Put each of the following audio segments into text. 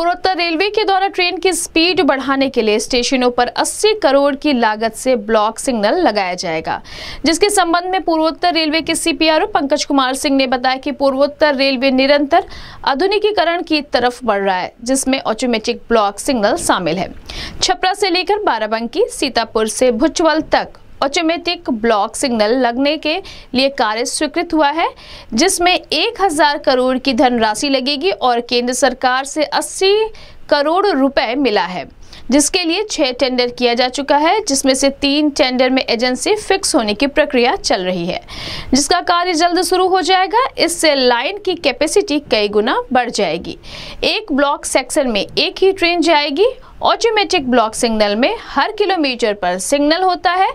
पूर्वोत्तर रेलवे के द्वारा ट्रेन की स्पीड बढ़ाने के लिए स्टेशनों पर 80 करोड़ की लागत से ब्लॉक सिग्नल लगाया जाएगा। जिसके संबंध में पूर्वोत्तर रेलवे के सीपीआरओ पंकज कुमार सिंह ने बताया कि पूर्वोत्तर रेलवे निरंतर आधुनिकीकरण की तरफ़ बढ़ रहा है, जिसमें ऑटोमेटिक ब्लॉक सिग्नल शामिल है। छपरा से लेकर बाराबंकी, सीतापुर से भुजवल तक ऑटोमेटिक ब्लॉक सिग्नल लगने के लिए कार्य स्वीकृत हुआ है, जिसमें 1000 करोड़ की धनराशि लगेगी और केंद्र सरकार से 80 करोड़ रुपए मिला है, जिसके लिए छह टेंडर किया जा चुका है, जिसमें से तीन टेंडर में एजेंसी फिक्स होने की प्रक्रिया चल रही है। जिसका कार्य जल्द शुरू हो जाएगा, इससे लाइन की कैपेसिटी कई गुना बढ़ जाएगी। एक ब्लॉक सेक्शन में एक ही ट्रेन जाएगी ऑटोमेटिक ब्लॉक सिग्नल में हर किलोमीटर पर सिग्नल होता है।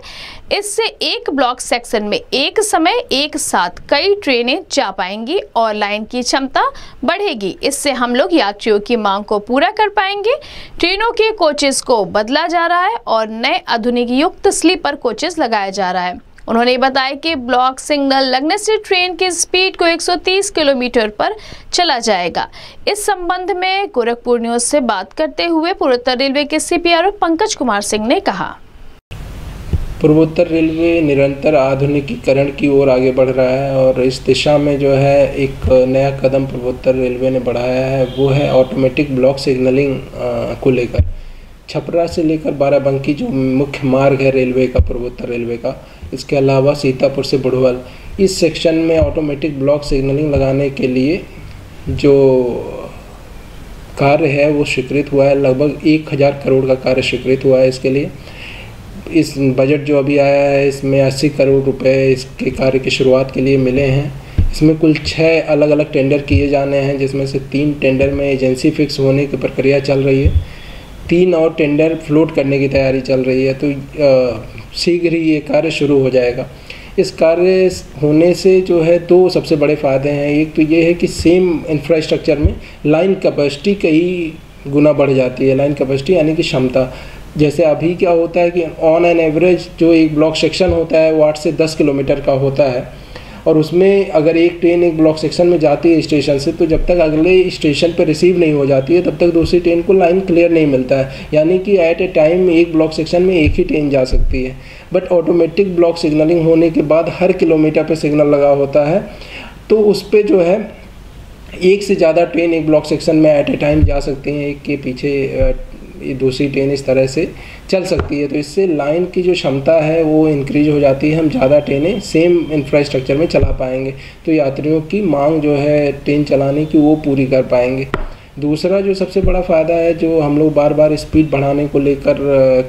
इससे एक ब्लॉक सेक्शन में एक समय, एक साथ कई ट्रेनें जा पाएँगी और लाइन की क्षमता बढ़ेगी। इससे हम लोग यात्रियों की मांग को पूरा कर पाएँगे। ट्रेनों के कोचेस को बदला जा रहा है और नए आधुनिक युक्त स्लीपर कोचेस लगाया जा रहा है। उन्होंने बताया कि ब्लॉक सिग्नल लगने से ट्रेन की स्पीड को 130 किलोमीटर पर चला जाएगा। इस संबंध में गोरखपुर न्यूज़ से बात करते हुए पूर्वोत्तर रेलवे के सीपीआरओ पंकज कुमार सिंह ने कहा। पूर्वोत्तर रेलवे निरंतर आधुनिकीकरण की ओर आगे बढ़ रहा है और इस दिशा में जो है एक नया कदम पूर्वोत्तर रेलवे ने बढ़ाया है, वो है ऑटोमेटिक ब्लॉक सिग्नलिंग को लेकर। छपरा से लेकर बाराबंकी जो मुख्य मार्ग है रेलवे का, पूर्वोत्तर रेलवे का, इसके अलावा सीतापुर से बुढ़वल। इस सेक्शन में ऑटोमेटिक ब्लॉक सिग्नलिंग लगाने के लिए जो कार्य है वो स्वीकृत हुआ है। लगभग एक हज़ार करोड़ का कार्य स्वीकृत हुआ है इसके लिए। इस बजट जो अभी आया है, इसमें अस्सी करोड़ रुपए इसके कार्य की शुरुआत के लिए मिले हैं। इसमें कुल छः अलग अलग टेंडर किए जाने हैं, जिसमें से तीन टेंडर में एजेंसी फिक्स होने की प्रक्रिया चल रही है। तीन और टेंडर फ्लोट करने की तैयारी चल रही है तो शीघ्र ही ये कार्य शुरू हो जाएगा। इस कार्य होने से जो है दो तो सबसे बड़े फ़ायदे हैं। एक तो ये है कि सेम इंफ्रास्ट्रक्चर में लाइन कैपेसिटी कई गुना बढ़ जाती है लाइन कैपेसिटी यानी कि क्षमता। जैसे अभी क्या होता है कि ऑन एन एवरेज जो एक ब्लॉक सेक्शन होता है, वो आठ से दस किलोमीटर का होता है। और उसमें अगर एक ट्रेन एक ब्लॉक सेक्शन में जाती है स्टेशन से तो जब तक अगले स्टेशन पर रिसीव नहीं हो जाती है, तब तक दूसरी ट्रेन को लाइन क्लियर नहीं मिलता है। यानी कि एट ए टाइम एक ब्लॉक सेक्शन में एक ही ट्रेन जा सकती है। बट ऑटोमेटिक ब्लॉक सिग्नलिंग होने के बाद हर किलोमीटर पर सिग्नल लगा होता है। तो उस पर जो है, एक से ज़्यादा ट्रेन एक ब्लॉक सेक्शन में एट ए टाइम जा सकती हैं, एक के पीछे ये दूसरी ट्रेन इस तरह से चल सकती है। तो इससे लाइन की जो क्षमता है, वो इंक्रीज हो जाती है। हम ज़्यादा ट्रेनें सेम इंफ्रास्ट्रक्चर में चला पाएँगे। तो यात्रियों की मांग जो है ट्रेन चलाने की, वो पूरी कर पाएँगे। दूसरा जो सबसे बड़ा फ़ायदा है, जो हम लोग बार बार स्पीड बढ़ाने को लेकर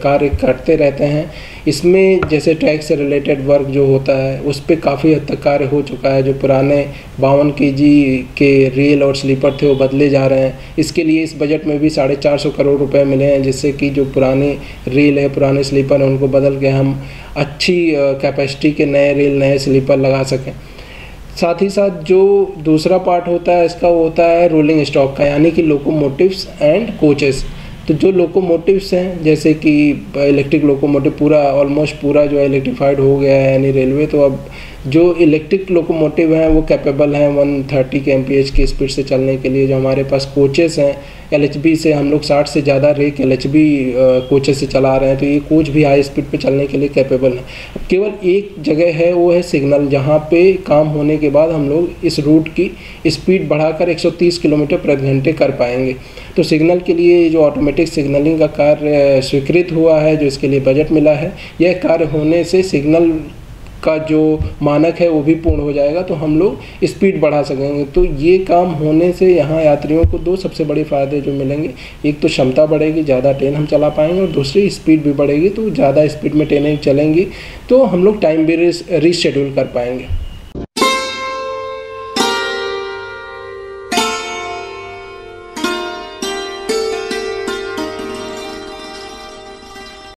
कार्य करते रहते हैं, इसमें जैसे ट्रैक से रिलेटेड वर्क जो होता है, उस पर काफ़ी हद तक कार्य हो चुका है, जो पुराने बावन के जी के रेल और स्लीपर थे, वो बदले जा रहे हैं। इसके लिए इस बजट में भी साढ़े चार सौ करोड़ रुपए मिले हैं, जिससे कि जो पुराने रेल है, पुराने स्लीपर हैं, उनको बदल के हम अच्छी कैपेसिटी के नए रेल नए स्लीपर लगा सकें। साथ ही साथ जो दूसरा पार्ट होता है, इसका वो होता है रोलिंग स्टॉक का, यानी कि लोकोमोटिव्स एंड कोचेस तो जो लोकोमोटिव्स हैं, जैसे कि इलेक्ट्रिक लोकोमोटिव पूरा ऑलमोस्ट पूरा जो है इलेक्ट्रीफाइड हो गया है, यानी रेलवे तो अब जो इलेक्ट्रिक लोकोमोटिव हैं, वो कैपेबल हैं 130 के एमपीएच की स्पीड से चलने के लिए, जो हमारे पास कोचेस हैं एलएचबी से हम लोग 60 से ज़्यादा रेक एल एच कोचेस से चला रहे हैं तो ये कोच भी हाई स्पीड पे चलने के लिए कैपेबल है। केवल एक जगह है, वो है सिग्नल जहाँ पे काम होने के बाद हम लोग इस रूट की स्पीड बढ़ाकर 130 किलोमीटर प्रति घंटे कर पाएँगे। तो सिग्नल के लिए जो ऑटोमेटिक सिग्नलिंग का कार्य स्वीकृत हुआ है, जो इसके लिए बजट मिला है, यह कार्य होने से सिग्नल का जो मानक है वो भी पूर्ण हो जाएगा तो हम लोग स्पीड बढ़ा सकेंगे। तो ये काम होने से यहाँ यात्रियों को दो सबसे बड़े फ़ायदे जो मिलेंगे, एक तो क्षमता बढ़ेगी, ज़्यादा ट्रेन हम चला पाएँगे और दूसरी स्पीड भी बढ़ेगी तो ज़्यादा स्पीड में ट्रेनें चलेंगी तो हम लोग टाइम भी रिशेड्यूल कर पाएँगे।